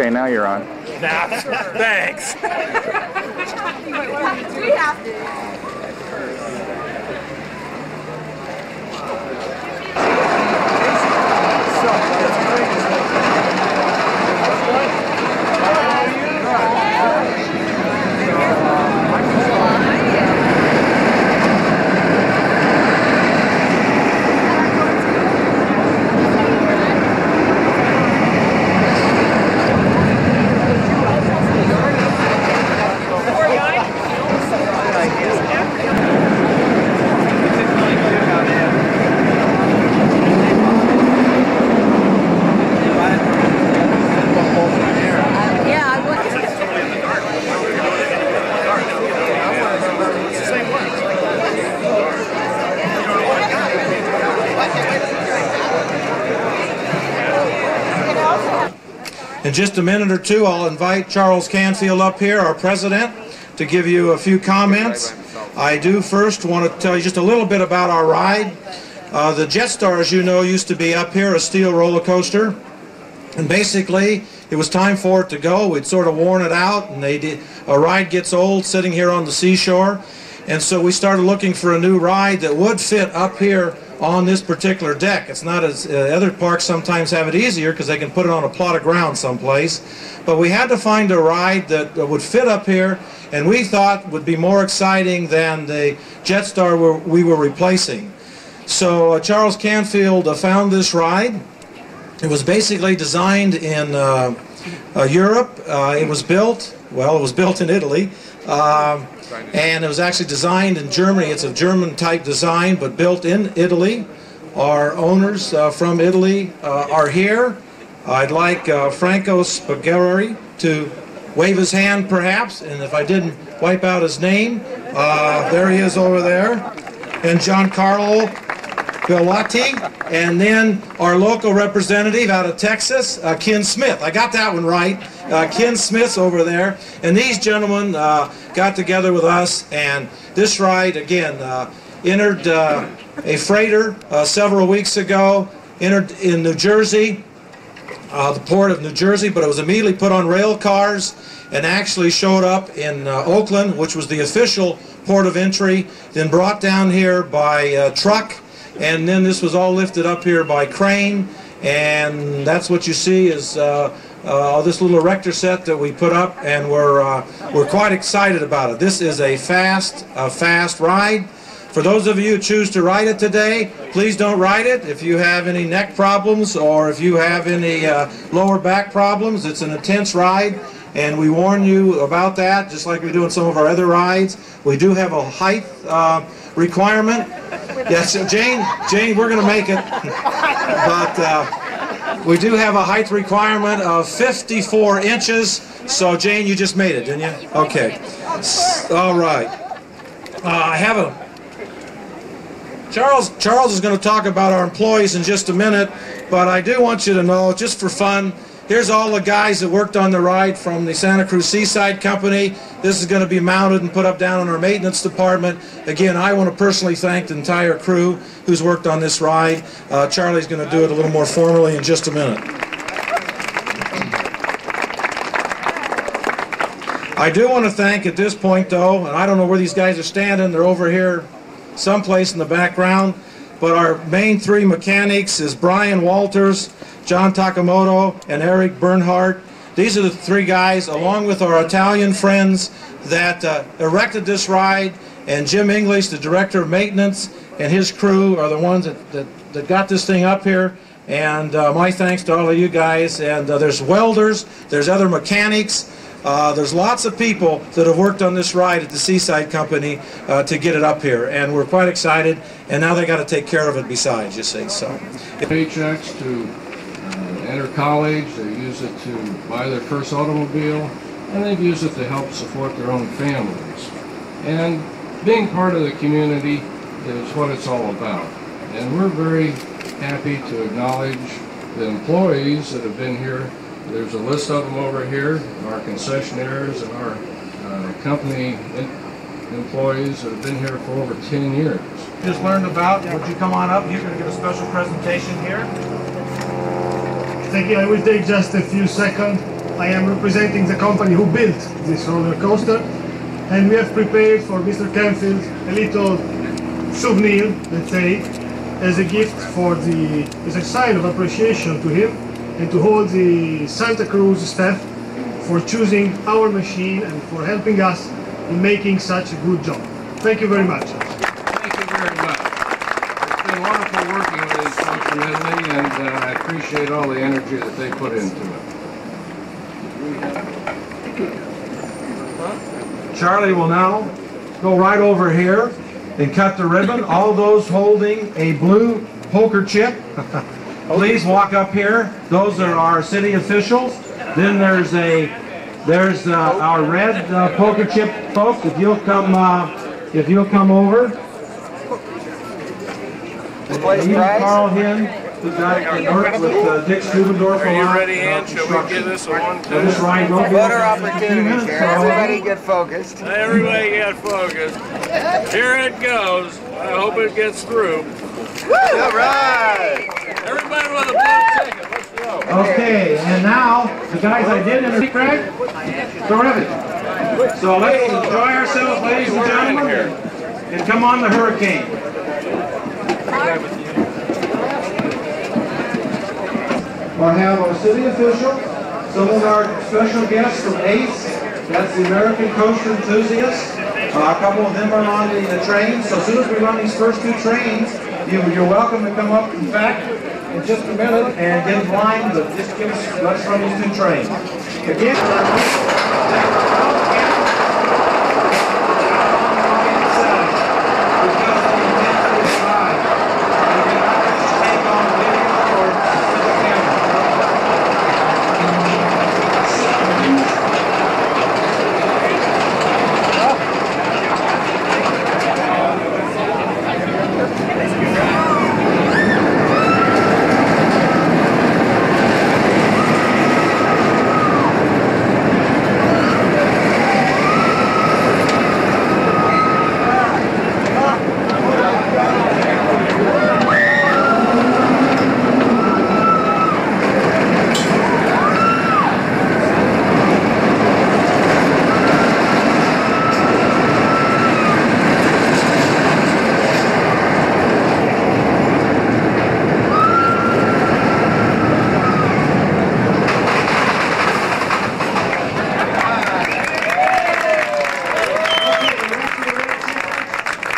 Okay, now you're on. Nah, thanks. In just a minute or two, I'll invite Charles Canfield up here, our president, to give you a few comments. I do first want to tell you just a little bit about our ride. Uh, the Jetstar, as you know, used to be up here, a steel roller coaster. And basically, it was time for it to go. We'd sort of worn it out, and they did, a ride gets old sitting here on the seashore. And so we started looking for a new ride that would fit up here on this particular deck. It's not as uh, other parks sometimes have it easier because they can put it on a plot of ground someplace. But we had to find a ride that would fit up here and we thought would be more exciting than the Jetstar we're, we were replacing. So uh, Charles Canfield uh, found this ride. It was basically designed in uh, uh, Europe. Uh, it was built, well, it was built in Italy. Um, and it was actually designed in Germany. It's a German type design, but built in Italy. Our owners uh, from Italy uh, are here. I'd like uh, Franco Spaghetti to wave his hand, perhaps, and if I didn't wipe out his name, uh, there he is over there. And Giancarlo Bellotti, and then our local representative out of Texas, uh, Ken Smith. I got that one right. Uh, Ken Smith's over there, and these gentlemen uh, got together with us, and this ride again uh, entered uh, a freighter uh, several weeks ago, entered in New Jersey, the port of New Jersey, but it was immediately put on rail cars and actually showed up in Oakland, which was the official port of entry, then brought down here by truck, and then this was all lifted up here by crane, and that's what you see is uh, uh, this little erector set that we put up, and we're uh, we're quite excited about it. This is a fast, a fast ride. For those of you who choose to ride it today, please don't ride it. If you have any neck problems or if you have any uh, lower back problems, it's an intense ride. And we warn you about that, just like we do in some of our other rides. We do have a height requirement. Yes, Jane, Jane, we're going to make it. but uh, we do have a height requirement of 54 inches. So, Jane, you just made it, didn't you? Okay. All right. Uh, I have a Charles, Charles is going to talk about our employees in just a minute, but I do want you to know, just for fun, here's all the guys that worked on the ride from the Santa Cruz Seaside Company. This is going to be mounted and put up down in our maintenance department. Again, I want to personally thank the entire crew who's worked on this ride. Uh, Charlie's going to do it a little more formally in just a minute. I do want to thank at this point, though, and I don't know where these guys are standing. They're over here someplace in the background. But our main three mechanics is Brian Walters, John Takamoto, and Eric Bernhardt. These are the three guys, along with our Italian friends, that uh, erected this ride. And Jim English, the director of maintenance, and his crew are the ones that, that, that got this thing up here. And uh, my thanks to all of you guys. And uh, there's welders, there's other mechanics, uh, there's lots of people that have worked on this ride at the Seaside Company uh, to get it up here, and we're quite excited. And now they got to take care of it besides, you see. So, paychecks to uh, enter college, they use it to buy their first automobile, and they've used it to help support their own families. And being part of the community is what it's all about. And we're very happy to acknowledge the employees that have been here. There's a list of them over here, our concessionaires and our uh, company employees that have been here for over 10 years. just learned about. Would you come on up? You're going to give a special presentation here. Thank you. I will take just a few seconds I am representing the company who built this roller coaster, and we have prepared for Mr. Canfield a little souvenir, let's say, as a gift for the, as a sign of appreciation to him, and to hold the Santa Cruz staff for choosing our machine and for helping us in making such a good job. Thank you very much. Thank you very much. It's been wonderful working with these folks from Italy, and uh, I appreciate all the energy that they put into it. Charlie will now go right over here and cut the ribbon. All those holding a blue poker chip, please walk up here. Those are our city officials. Then there's a there's uh, our red uh, poker chip folks. If you'll come uh, if you'll come over. Even Carl Hinn, who got worked with uh, Dick Stubendorf a Are you lot ready, about Ann? Shall we construction. give this a one, Now, This two? ride will be Voter in a opportunities here. Everybody get focused. Everybody get focused. Here it goes. I hope it gets through. All right. Everybody with a let's go. Okay, and now, the guys I did introduce, Craig, terrific. So let's enjoy ourselves, ladies and gentlemen, and come on the hurricane. We'll have our city officials, some of our special guests from ACE, that's the American Coaster Enthusiasts. Uh, a couple of them are on the, the train, so as soon as we run these first two trains, you, you're welcome to come up, in fact, in just a minute and get in line, but just give us, let's run these. Again,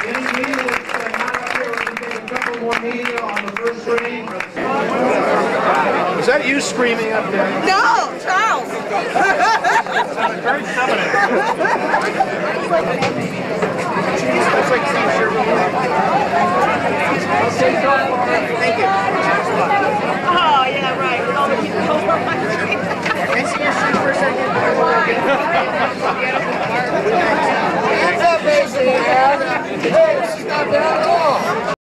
Any meeting that's uh, not here, we can take a couple more meetings on the first train. Was that you screaming up there? No, Charles. Oh, yeah, right. With all